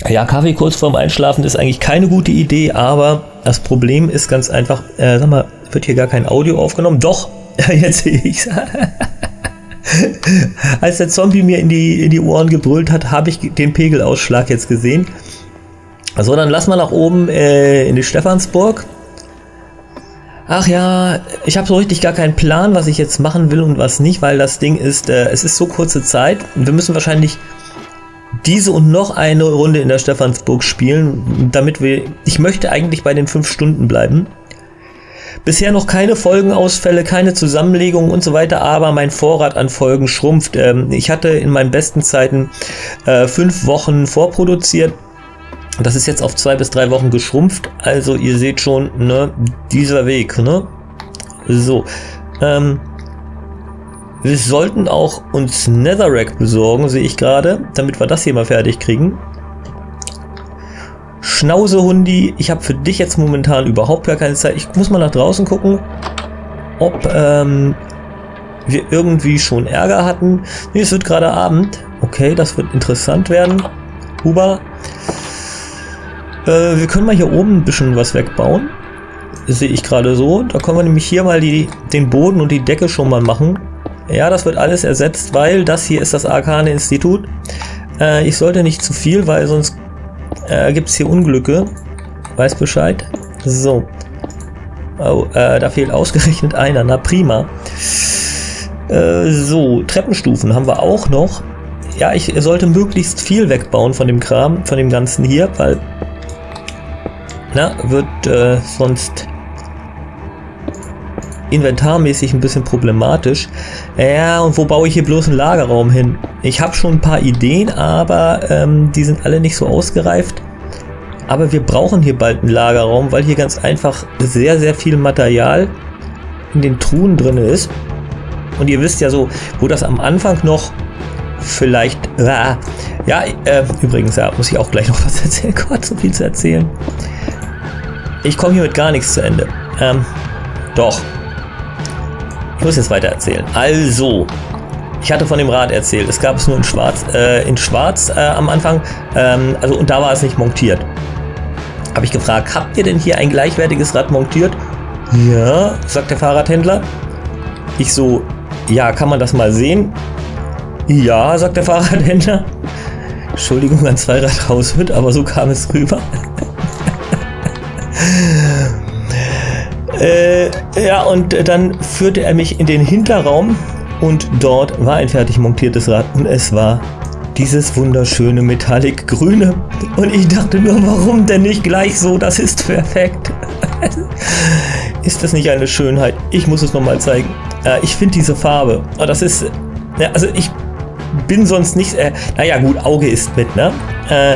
Ja, Kaffee kurz vorm Einschlafen ist eigentlich keine gute Idee, aber das Problem ist ganz einfach, äh, sag mal, wird hier gar kein Audio aufgenommen? Doch, jetzt sehe ich's. Als der Zombie mir in die, in die Ohren gebrüllt hat, habe ich den Pegelausschlag jetzt gesehen. So, dann lass mal nach oben äh, in die Stephansburg. Ach ja, ich habe so richtig gar keinen Plan, was ich jetzt machen will und was nicht, weil das Ding ist, äh, es ist so kurze Zeit und wir müssen wahrscheinlich diese und noch eine Runde in der Stephansburg spielen, damit wir, ich möchte eigentlich bei den fünf Stunden bleiben. Bisher noch keine Folgenausfälle, keine Zusammenlegungen und so weiter, aber mein Vorrat an Folgen schrumpft. Ähm, ich hatte in meinen besten Zeiten äh, fünf Wochen vorproduziert. Das ist jetzt auf zwei bis drei Wochen geschrumpft. Also ihr seht schon, ne, dieser Weg, ne? So. Ähm, wir sollten auch uns Netherrack besorgen, sehe ich gerade, damit wir das hier mal fertig kriegen. Schnauzehundi, ich habe für dich jetzt momentan überhaupt gar keine Zeit. Ich muss mal nach draußen gucken, ob ähm, wir irgendwie schon Ärger hatten. Nee, es wird gerade Abend. Okay, das wird interessant werden. Huber. Äh, wir können mal hier oben ein bisschen was wegbauen. Sehe ich gerade so. Da können wir nämlich hier mal die, den Boden und die Decke schon mal machen. Ja, das wird alles ersetzt, weil das hier ist das Arkane Institut. Äh, ich sollte nicht zu viel, weil sonst äh, gibt es hier Unglücke. Weiß Bescheid. So. Oh, äh, da fehlt ausgerechnet einer. Na prima. Äh, so, Treppenstufen haben wir auch noch. Ja, ich sollte möglichst viel wegbauen von dem Kram, von dem Ganzen hier, weil na, wird äh, sonst inventarmäßig ein bisschen problematisch. Ja, und wo baue ich hier bloß einen Lagerraum hin? Ich habe schon ein paar Ideen, aber ähm, die sind alle nicht so ausgereift. Aber wir brauchen hier bald einen Lagerraum, weil hier ganz einfach sehr, sehr viel Material in den Truhen drin ist. Und ihr wisst ja so, wo das am Anfang noch vielleicht... Ah, ja, äh, übrigens, ja, muss ich auch gleich noch was erzählen. Gott, so viel zu erzählen. Ich komme hier mit gar nichts zu Ende. Ähm, doch, ich muss jetzt weiter erzählen. Also, ich hatte von dem Rad erzählt. Es gab es nur in Schwarz, äh, in Schwarz äh, am Anfang. Ähm, also und da war es nicht montiert. Habe ich gefragt, habt ihr denn hier ein gleichwertiges Rad montiert? Ja, sagt der Fahrradhändler. Ich so, ja, kann man das mal sehen? Ja, sagt der Fahrradhändler. Entschuldigung an Zweirad Haushütt, aber so kam es rüber. Äh, ja, und dann führte er mich in den Hinterraum und dort war ein fertig montiertes Rad und es war dieses wunderschöne Metallic Grüne. Und ich dachte nur, warum denn nicht gleich so? Das ist perfekt. ist das nicht eine Schönheit? Ich muss es nochmal zeigen. Äh, ich finde diese Farbe. Oh, das ist. Ja, also ich bin sonst nicht. Äh, naja, gut, Auge ist mit, ne? Äh,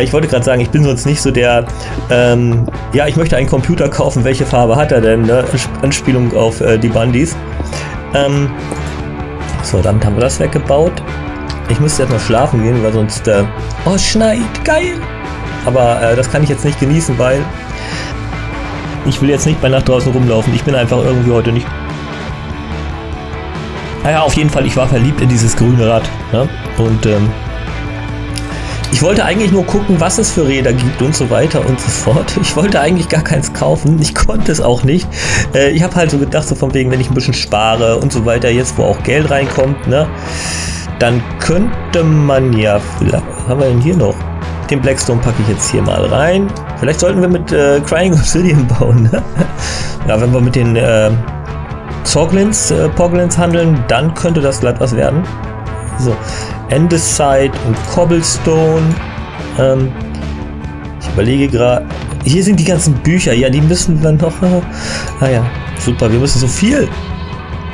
ich wollte gerade sagen, ich bin sonst nicht so der, ähm, ja, ich möchte einen Computer kaufen, welche Farbe hat er denn? Ne? Anspielung auf äh, die Bandys. Ähm, so, damit haben wir das weggebaut. Ich müsste jetzt noch schlafen gehen, weil sonst, äh, oh, es schneit, geil! Aber äh, das kann ich jetzt nicht genießen, weil ich will jetzt nicht bei Nacht draußen rumlaufen. Ich bin einfach irgendwie heute nicht. Naja, auf jeden Fall, ich war verliebt in dieses grüne Rad. Ne? Und ähm, ich wollte eigentlich nur gucken, was es für Räder gibt und so weiter und so fort. Ich wollte eigentlich gar keins kaufen. Ich konnte es auch nicht. Äh, ich habe halt so gedacht, so von wegen, wenn ich ein bisschen spare und so weiter, jetzt wo auch Geld reinkommt, ne, dann könnte man ja, vielleicht, was haben wir denn hier noch? Den Blackstone packe ich jetzt hier mal rein. Vielleicht sollten wir mit äh, Crying Obsidian bauen. Ne? ja, wenn wir mit den äh, Zoglins, äh, Poglins handeln, dann könnte das glatt was werden. So, Andesite und Cobblestone. Ähm, ich überlege gerade. Hier sind die ganzen Bücher. Ja, die müssen wir noch. ah ja, super. Wir müssen so viel.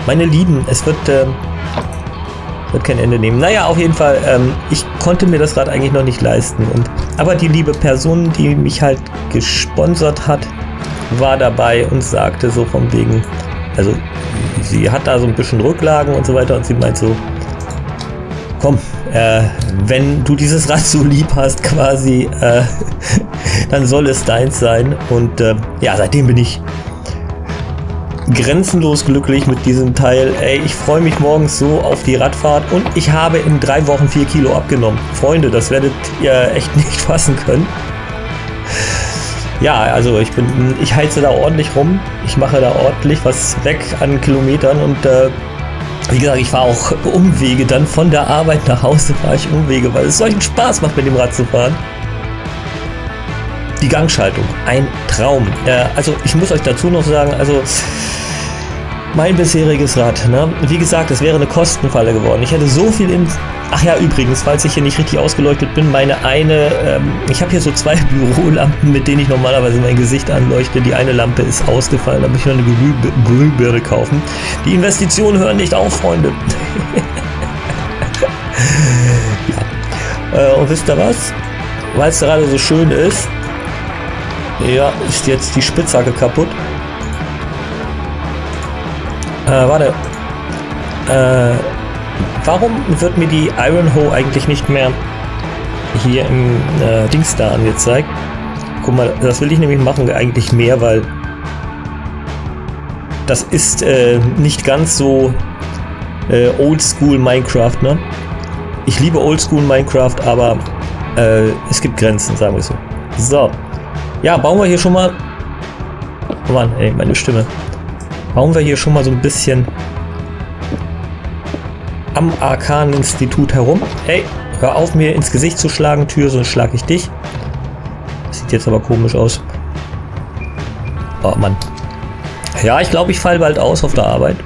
Meine Lieben, es wird, ähm, wird kein Ende nehmen. Naja, auf jeden Fall. Ähm, ich konnte mir das Rad eigentlich noch nicht leisten. Und, aber die liebe Person, die mich halt gesponsert hat, war dabei und sagte so von wegen. Also, sie hat da so ein bisschen Rücklagen und so weiter und sie meint so, komm, äh, wenn du dieses Rad so lieb hast quasi, äh, dann soll es deins sein. Und äh, ja, seitdem bin ich grenzenlos glücklich mit diesem Teil. Ey, ich freue mich morgens so auf die Radfahrt und ich habe in drei Wochen vier Kilo abgenommen. Freunde, das werdet ihr echt nicht fassen können. Ja, also ich bin, ich heize da ordentlich rum. Ich mache da ordentlich was weg an Kilometern und äh, wie gesagt, ich fahre auch Umwege dann von der Arbeit nach Hause fahre ich Umwege, weil es solchen Spaß macht, mit dem Rad zu fahren. Die Gangschaltung, ein Traum. Äh, also ich muss euch dazu noch sagen, also mein bisheriges Rad, ne? wie gesagt, es wäre eine Kostenfalle geworden. Ich hätte so viel in... Ach ja, übrigens, falls ich hier nicht richtig ausgeleuchtet bin, meine eine... Ähm, ich habe hier so zwei Bürolampen, mit denen ich normalerweise mein Gesicht anleuchte. Die eine Lampe ist ausgefallen, da muss ich noch eine Glühbirne kaufen. Die Investitionen hören nicht auf, Freunde. ja. Äh, und wisst ihr was? Weil es gerade so schön ist, ja, ist jetzt die Spitzhacke kaputt. Äh, warte. Äh, warum wird mir die Iron Hoe eigentlich nicht mehr hier im äh, Dings da angezeigt? Guck mal, das will ich nämlich machen eigentlich mehr, weil das ist äh, nicht ganz so äh, Oldschool Minecraft, ne? Ich liebe Oldschool Minecraft, aber äh, es gibt Grenzen, sagen wir so. So. Ja, bauen wir hier schon mal... Oh Mann, ey, meine Stimme. Bauen wir hier schon mal so ein bisschen am Arkan-Institut herum. Hey, hör auf mir ins Gesicht zu schlagen, Tür, sonst schlag ich dich. sieht jetzt aber komisch aus. Oh Mann. Ja, ich glaube, ich falle bald aus auf der Arbeit.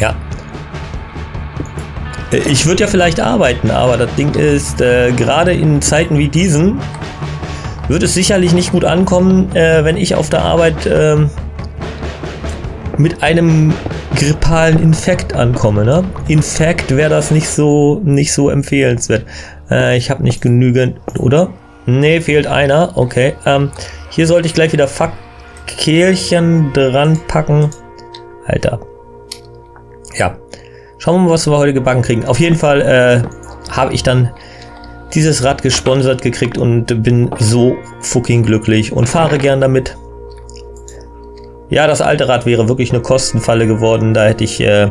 Ja. Ich würde ja vielleicht arbeiten, aber das Ding ist, äh, gerade in Zeiten wie diesen wird es sicherlich nicht gut ankommen, äh, wenn ich auf der Arbeit äh, mit einem grippalen Infekt ankomme. Ne? Infekt wäre das nicht so nicht so empfehlenswert. Äh, ich habe nicht genügend, oder? Ne, fehlt einer. Okay. Ähm, hier sollte ich gleich wieder Fackelchen dran packen. Alter. Ja. Schauen wir mal, was wir heute gebacken kriegen. Auf jeden Fall äh, habe ich dann dieses Rad gesponsert gekriegt und bin so fucking glücklich und fahre gern damit. Ja, das alte Rad wäre wirklich eine Kostenfalle geworden. Da hätte ich äh,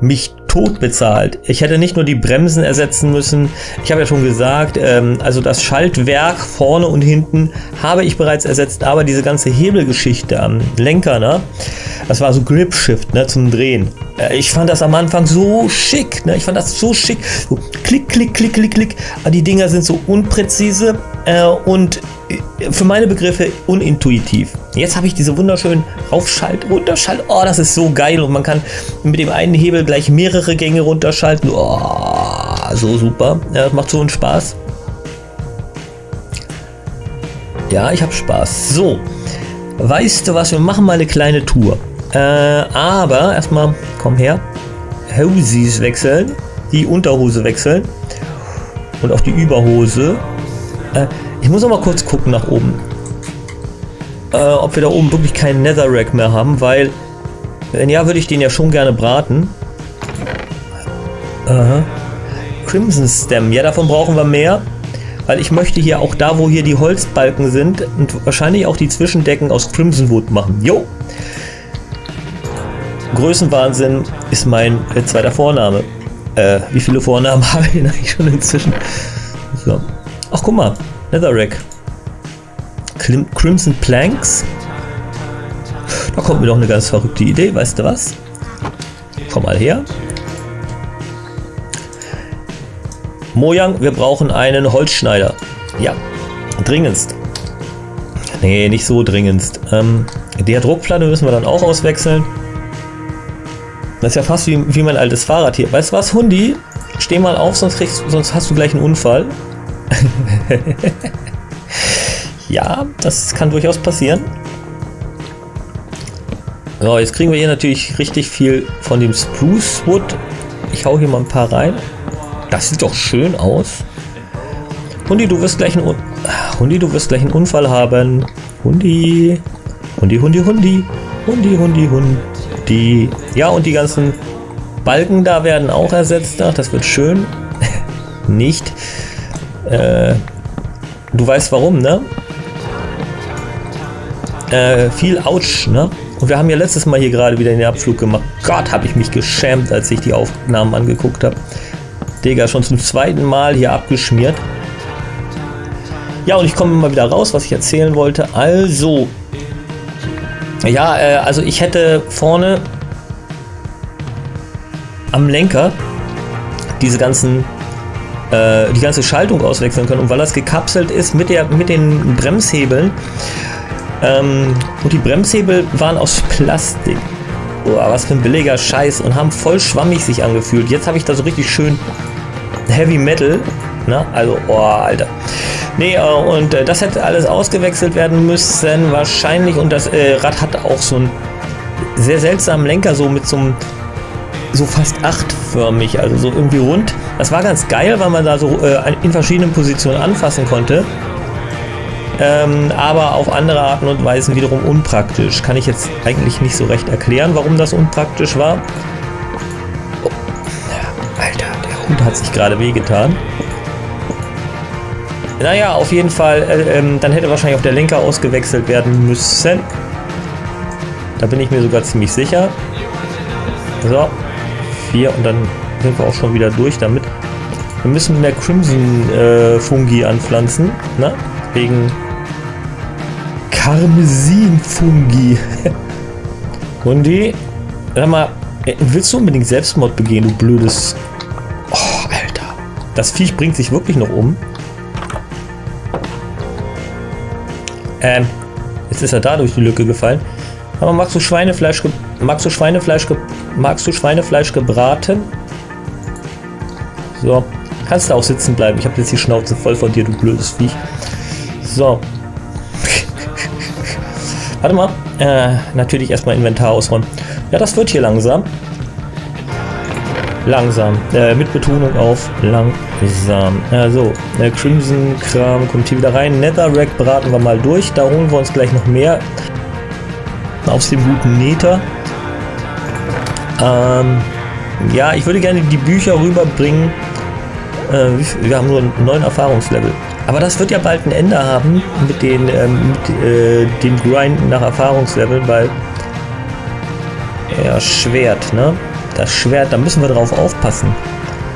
mich tot bezahlt. Ich hätte nicht nur die Bremsen ersetzen müssen. Ich habe ja schon gesagt, ähm, also das Schaltwerk vorne und hinten habe ich bereits ersetzt, aber diese ganze Hebelgeschichte am Lenker, ne? Das war so Grip Shift, ne, zum Drehen. Äh, ich fand das am Anfang so schick, ne? Ich fand das so schick. So klick, klick, klick, klick, klick. Aber die Dinger sind so unpräzise äh, und für meine Begriffe unintuitiv. Jetzt habe ich diese wunderschönen Raufschalt, Runterschalt. Oh, das ist so geil und man kann mit dem einen Hebel gleich mehrere Gänge runterschalten. Oh, so super. Ja, das macht so einen Spaß. Ja, ich habe Spaß. So, weißt du was? Wir machen mal eine kleine Tour. Äh, aber erstmal, komm her. Hosies wechseln. Die Unterhose wechseln. Und auch die Überhose. Äh, ich muss noch mal kurz gucken nach oben. Äh, ob wir da oben wirklich keinen Netherrack mehr haben, weil wenn ja, würde ich den ja schon gerne braten. Aha. Crimson Stem, ja davon brauchen wir mehr, weil ich möchte hier auch da, wo hier die Holzbalken sind und wahrscheinlich auch die Zwischendecken aus Crimson Wood machen. Jo! Größenwahnsinn ist mein äh, zweiter Vorname. Äh, wie viele Vornamen habe ich denn eigentlich schon inzwischen? So. Ach, guck mal. Netherrack. Crimson Planks. Da kommt mir doch eine ganz verrückte Idee, weißt du was? Komm mal her. Mojang, wir brauchen einen Holzschneider. Ja, dringendst. Nee, nicht so dringendst. Ähm, der Druckplatte müssen wir dann auch auswechseln. Das ist ja fast wie, wie mein altes Fahrrad hier. Weißt du was, Hundi? Steh mal auf, sonst, kriegst, sonst hast du gleich einen Unfall. ja, das kann durchaus passieren. So, jetzt kriegen wir hier natürlich richtig viel von dem Spruce Wood. Ich hau hier mal ein paar rein. Das sieht doch schön aus. Hundi, du wirst gleich einen, Hundi, du wirst gleich einen Unfall haben. Hundi. Hundi, Hundi, Hundi. Hundi, Hundi, Hundi. Ja, und die ganzen Balken da werden auch ersetzt. Ach, das wird schön. Nicht. Äh, du weißt warum, ne? Äh, viel Autsch, ne? Und wir haben ja letztes Mal hier gerade wieder den Abflug gemacht. Gott, habe ich mich geschämt, als ich die Aufnahmen angeguckt habe. Digga, schon zum zweiten Mal hier abgeschmiert. Ja, und ich komme mal wieder raus, was ich erzählen wollte. Also, ja, äh, also ich hätte vorne am Lenker diese ganzen äh, die ganze Schaltung auswechseln können. Und weil das gekapselt ist mit, der, mit den Bremshebeln ähm, und die Bremshebel waren aus Plastik. Oh, was für ein billiger Scheiß und haben voll schwammig sich angefühlt. Jetzt habe ich da so richtig schön Heavy Metal. Ne? Also, oh, Alter. Nee, äh, und äh, das hätte alles ausgewechselt werden müssen, wahrscheinlich. Und das äh, Rad hat auch so einen sehr seltsamen Lenker, so mit so einem so fast achtförmig, also so irgendwie rund. Das war ganz geil, weil man da so äh, in verschiedenen Positionen anfassen konnte. Ähm, aber auf andere Arten und Weisen wiederum unpraktisch. Kann ich jetzt eigentlich nicht so recht erklären, warum das unpraktisch war. Oh. Alter, der Hund hat sich gerade wehgetan. Naja, auf jeden Fall, äh, ähm, dann hätte wahrscheinlich auch der Lenker ausgewechselt werden müssen. Da bin ich mir sogar ziemlich sicher. So, 4 und dann sind wir auch schon wieder durch damit. Wir müssen mehr Crimson äh, Fungi anpflanzen, ne? Wegen Karmesin Fungi. Hundi, sag mal, äh, willst du unbedingt Selbstmord begehen, du blödes... Oh, Alter. Das Viech bringt sich wirklich noch um. Ähm, jetzt ist er da durch die Lücke gefallen. Aber magst du Schweinefleisch, magst du Schweinefleisch, magst du Schweinefleisch gebraten? So, kannst du auch sitzen bleiben. Ich habe jetzt die Schnauze voll von dir, du blödes Viech. So. Warte mal. Äh, natürlich erstmal Inventar ausräumen. Ja, das wird hier langsam. Langsam. Äh, mit Betonung auf langsam. Äh, so, äh, Crimson-Kram kommt hier wieder rein. Netherrack braten wir mal durch. Da holen wir uns gleich noch mehr aus dem guten Nether. Ähm, ja, ich würde gerne die Bücher rüberbringen. Äh, wir haben nur neun Erfahrungslevel. Aber das wird ja bald ein Ende haben mit, den, ähm, mit äh, dem Grind nach Erfahrungslevel, weil ja, Schwert, ne? Das Schwert, da müssen wir drauf aufpassen.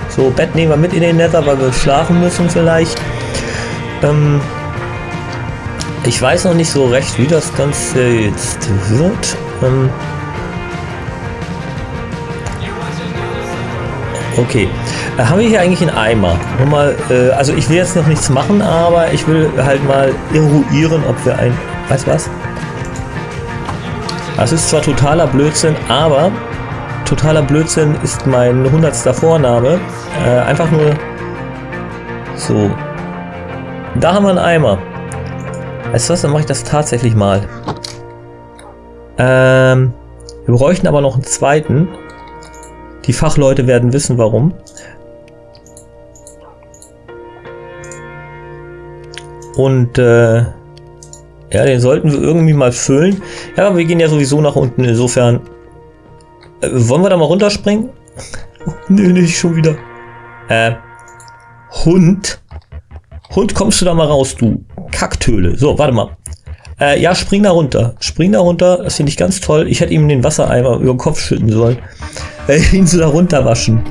So, Bett nehmen wir mit in den Nether, weil wir schlafen müssen vielleicht. Ähm, ich weiß noch nicht so recht, wie das Ganze jetzt wird. Ähm okay. Äh, haben wir hier eigentlich einen Eimer? Nur mal, äh, also ich will jetzt noch nichts machen, aber ich will halt mal eruieren, ob wir ein... Weißt was? Das ist zwar totaler Blödsinn, aber totaler Blödsinn ist mein hundertster Vorname. Äh, einfach nur so. Da haben wir einen Eimer. Weißt du was, dann mache ich das tatsächlich mal. Ähm, wir bräuchten aber noch einen zweiten. Die Fachleute werden wissen, warum. Und äh, ja, den sollten wir irgendwie mal füllen. Ja, aber wir gehen ja sowieso nach unten. Insofern äh, wollen wir da mal runterspringen? nee, nicht schon wieder. Äh, Hund. Hund, kommst du da mal raus, du Kacktöle. So, warte mal. Äh, ja, spring da runter. Spring da runter. Das finde ich ganz toll. Ich hätte ihm den Wassereimer über den Kopf schütten sollen. Äh, ihn so da runter waschen.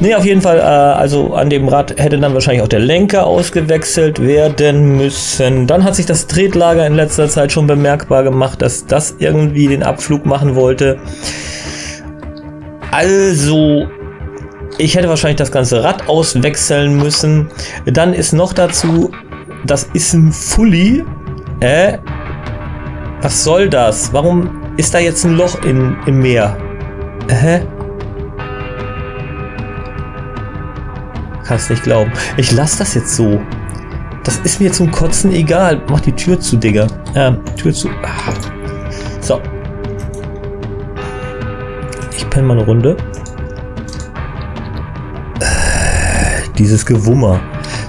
Ne, auf jeden Fall, äh, also an dem Rad hätte dann wahrscheinlich auch der Lenker ausgewechselt werden müssen. Dann hat sich das Tretlager in letzter Zeit schon bemerkbar gemacht, dass das irgendwie den Abflug machen wollte. Also, ich hätte wahrscheinlich das ganze Rad auswechseln müssen. Dann ist noch dazu, das ist ein Fully. Äh? Was soll das? Warum ist da jetzt ein Loch in, im Meer? Hä? Kannst nicht glauben. Ich lasse das jetzt so. Das ist mir zum Kotzen egal. Mach die Tür zu, Digga. Ähm, Tür zu. Ah. So. Ich penne mal eine Runde. Dieses Gewummer.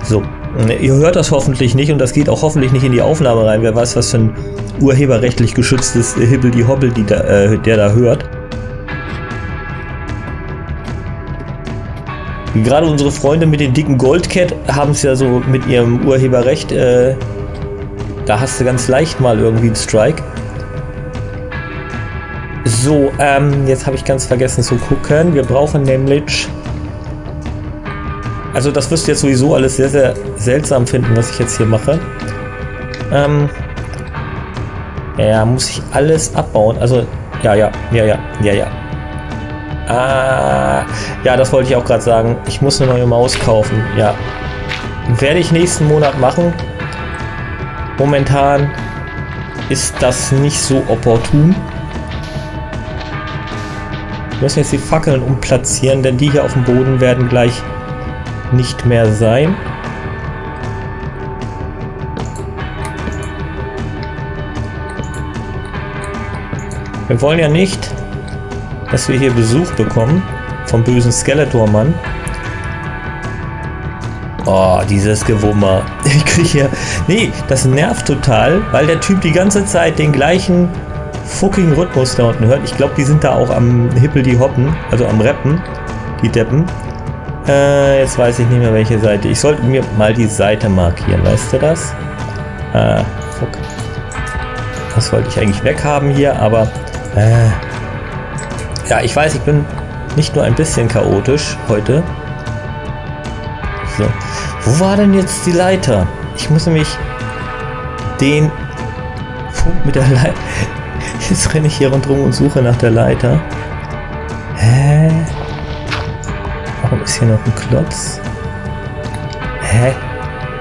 So, ihr hört das hoffentlich nicht und das geht auch hoffentlich nicht in die Aufnahme rein. Wer weiß, was für ein urheberrechtlich geschütztes Hibbel-die-Hobbel die da, äh, der da hört. Gerade unsere Freunde mit den dicken Goldcat haben es ja so mit ihrem Urheberrecht äh, da hast du ganz leicht mal irgendwie einen Strike. So, ähm, jetzt habe ich ganz vergessen zu gucken. Wir brauchen nämlich... Also das wirst du jetzt sowieso alles sehr, sehr seltsam finden, was ich jetzt hier mache. Ähm, ja, muss ich alles abbauen. Also, ja, ja, ja, ja, ja, ja. Ah, ja, das wollte ich auch gerade sagen. Ich muss eine neue Maus kaufen. Ja, werde ich nächsten Monat machen. Momentan ist das nicht so opportun. Wir müssen jetzt die Fackeln umplatzieren, denn die hier auf dem Boden werden gleich nicht mehr sein. Wir wollen ja nicht, dass wir hier Besuch bekommen vom bösen Skeletor-Mann. Oh, dieses Gewummer. Ich kriege hier... Nee, das nervt total, weil der Typ die ganze Zeit den gleichen fucking Rhythmus da unten hört. Ich glaube, die sind da auch am Hippel die Hoppen, also am Rappen, die Deppen. Äh, jetzt weiß ich nicht mehr welche Seite. Ich sollte mir mal die Seite markieren, weißt du das? Äh, fuck. Das wollte ich eigentlich weghaben hier, aber... Äh, ja, ich weiß, ich bin nicht nur ein bisschen chaotisch heute. So. Wo war denn jetzt die Leiter? Ich muss nämlich den Punkt mit der Leiter... Jetzt renne ich hier rundherum und suche nach der Leiter. Ist hier noch ein Klotz? Hä?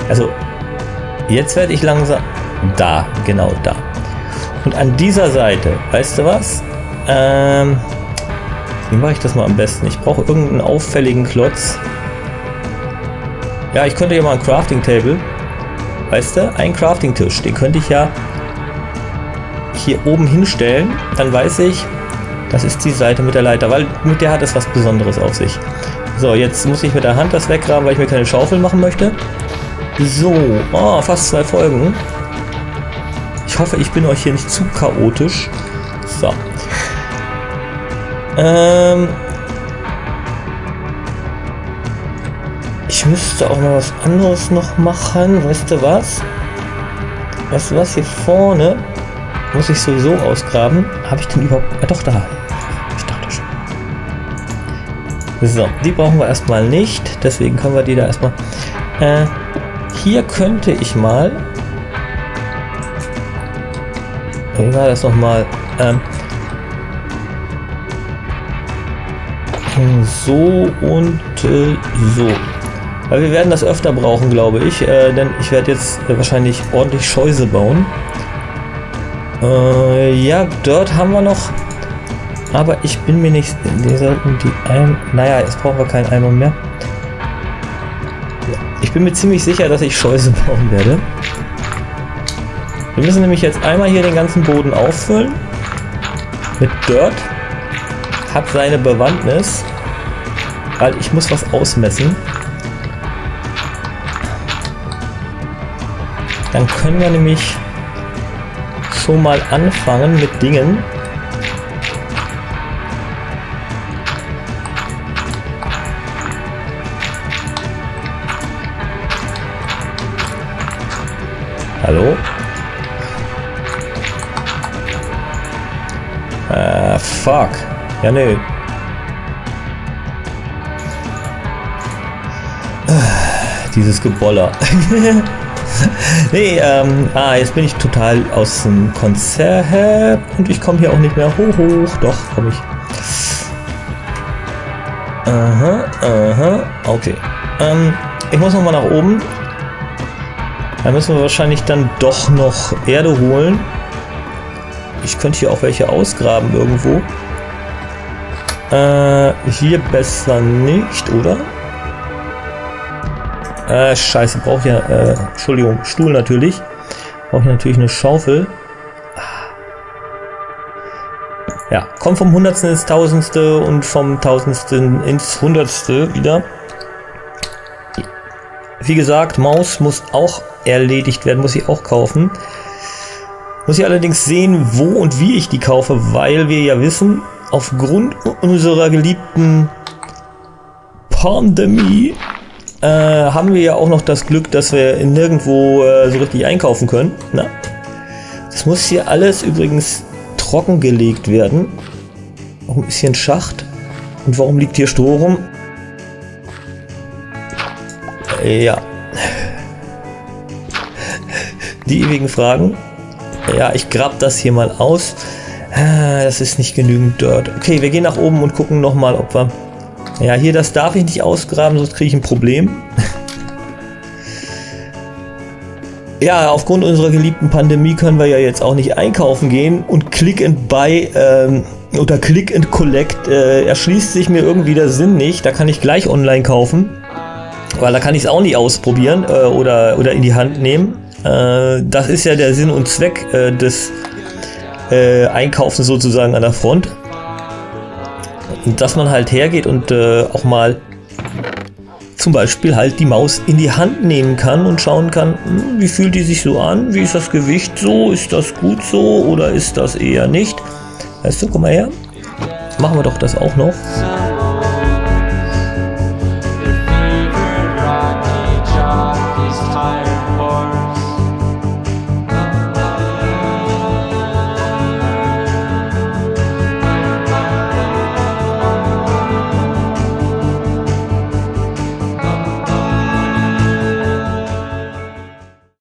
Also, jetzt werde ich langsam... Da, genau da. Und an dieser Seite, weißt du was? Ähm, wie mache ich das mal am besten? Ich brauche irgendeinen auffälligen Klotz. Ja, ich könnte ja mal ein Crafting Table. Weißt du, ein Crafting Tisch. Den könnte ich ja hier oben hinstellen, dann weiß ich, das ist die Seite mit der Leiter, weil mit der hat es was Besonderes auf sich. So, jetzt muss ich mit der Hand das weggraben, weil ich mir keine Schaufel machen möchte. So, oh, fast zwei Folgen. Ich hoffe, ich bin euch hier nicht zu chaotisch. So. Ähm. Ich müsste auch noch was anderes noch machen. Weißt du was? Weißt du was? Hier vorne muss ich sowieso ausgraben. Habe ich denn überhaupt... Ah, doch, da. So, die brauchen wir erstmal nicht. Deswegen können wir die da erstmal... Äh, hier könnte ich mal... Wie war das nochmal? Ähm, so und äh, so. Weil wir werden das öfter brauchen, glaube ich. Äh, denn ich werde jetzt äh, wahrscheinlich ordentlich Scheuse bauen. Äh, ja, dort haben wir noch. Aber ich bin mir nicht. Wir sollten die Eimer. Naja, jetzt brauchen wir keinen Eimer mehr. Ich bin mir ziemlich sicher, dass ich Scheuse bauen werde. Wir müssen nämlich jetzt einmal hier den ganzen Boden auffüllen. Mit Dirt. Hat seine Bewandtnis. Weil ich muss was ausmessen. Dann können wir nämlich schon mal anfangen mit Dingen. Hallo? Äh, fuck. Ja, nö. Dieses Geboller. nee, ähm, ah, jetzt bin ich total aus dem Konzert und ich komme hier auch nicht mehr hoch, hoch. Doch, komme ich. Aha, aha, okay. Ähm, ich muss nochmal nach oben. Da müssen wir wahrscheinlich dann doch noch Erde holen. Ich könnte hier auch welche ausgraben irgendwo. Äh, hier besser nicht, oder? Äh, scheiße, brauche ja, äh, Entschuldigung, Stuhl natürlich. Brauche ich natürlich eine Schaufel. Ja, komm vom Hundertsten ins Tausendste und vom Tausendsten ins Hundertste wieder. Wie gesagt, Maus muss auch erledigt werden, muss ich auch kaufen. Muss ich allerdings sehen, wo und wie ich die kaufe, weil wir ja wissen, aufgrund unserer geliebten Pandemie äh, haben wir ja auch noch das Glück, dass wir nirgendwo äh, so richtig einkaufen können. Na? Das muss hier alles übrigens trockengelegt werden. Noch ein bisschen Schacht. Und warum liegt hier Stroh rum? Ja. Die ewigen Fragen. Ja, ich grab das hier mal aus. Ah, das ist nicht genügend Dirt. Okay, wir gehen nach oben und gucken nochmal, ob wir... Ja, hier, das darf ich nicht ausgraben, sonst kriege ich ein Problem. ja, aufgrund unserer geliebten Pandemie können wir ja jetzt auch nicht einkaufen gehen und Click and Buy ähm, oder Click and Collect äh, erschließt sich mir irgendwie der Sinn nicht. Da kann ich gleich online kaufen, weil da kann ich es auch nicht ausprobieren äh, oder, oder in die Hand nehmen. Äh, das ist ja der Sinn und Zweck äh, des äh, Einkaufen sozusagen an der Front. Und dass man halt hergeht und äh, auch mal zum Beispiel halt die Maus in die Hand nehmen kann und schauen kann, hm, wie fühlt die sich so an, wie ist das Gewicht so, ist das gut so oder ist das eher nicht. Weißt du, komm mal her. Machen wir doch das auch noch.